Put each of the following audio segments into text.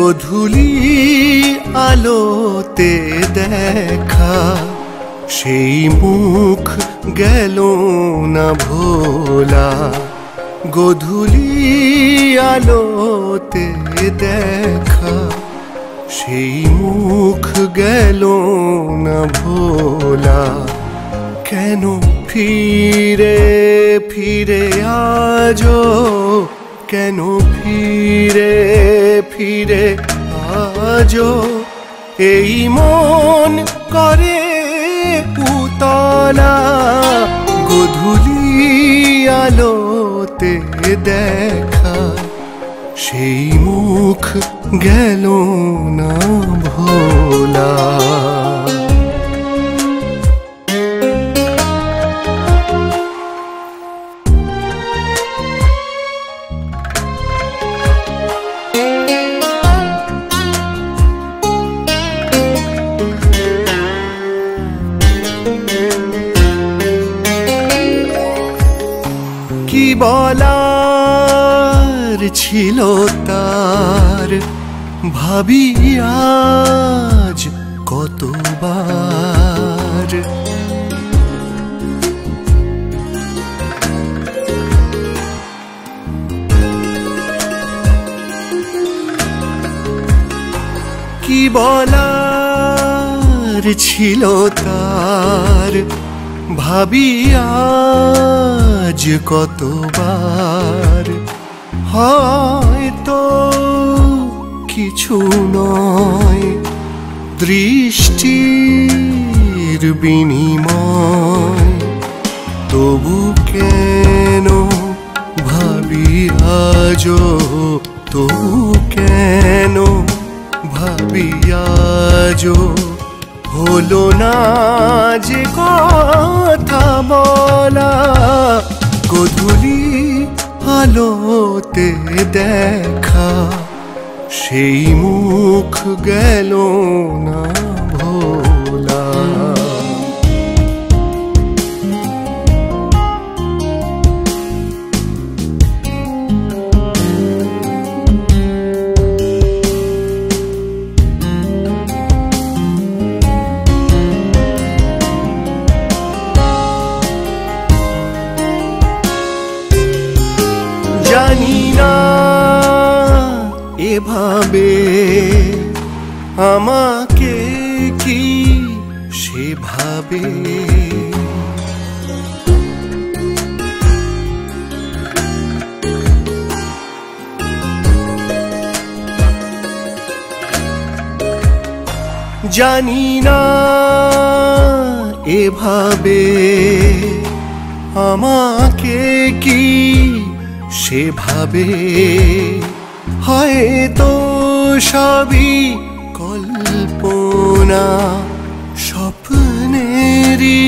গধুলি আলোতে দেখা, সেই মুখ গেল না ভোলা। গধুলি আলোতে দেখা, সেই মুখ গেল না ভোলা। কেন ফিরে ফিরে আজো কেন ফিরে ফিরে আজো এই মন করে পুতলা গধুলি আলোতে দেখা, সেই মুখ গেল না ভোলা কি বলার ছিল তার? ভাবি আজ কতবার? কি বলার ছিল তার? ভাবি আজ কতবার? হয়তো কিছু নয়। দৃষ্টির বিনিময়। তবু কেন ভাবি আজ তবু কেন ভাবি আজ হলো না যে কথা বলা গধুলি আলোতে দেখা সেই মুখ গেল না ভোলা। এভাবে আমাকে কি সেভাবে জানি না এভাবে আমাকে কি সেভাবে হয়তো সবই কল্পনা, স্বপ্নেরই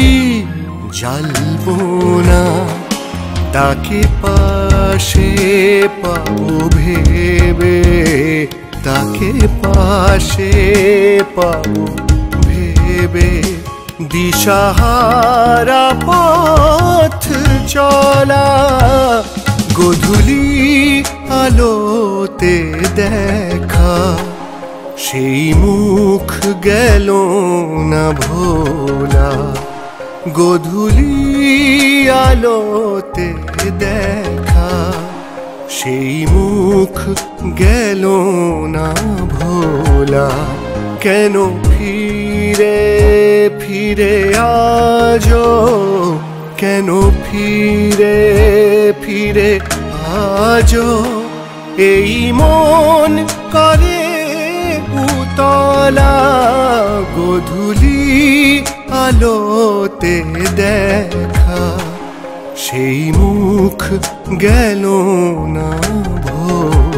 জালপনা। তাকে পাশে পাবো ভেবে, তাকে পাশে পাবো ভেবে। দিশাহারা পথ চলা, গধুলি আলোতে দেখা। সেই মুখ গেল না ভোলা। গধুলি আলোতে দেখা। সেই মুখ গেল না ভোলা। কেন ফিরে ফিরে আজো কেন ফিরে ফিরে আজো এই মন করে উতলা গধুলি আলোতে দেখা। সেই মুখ গেল না ভোলা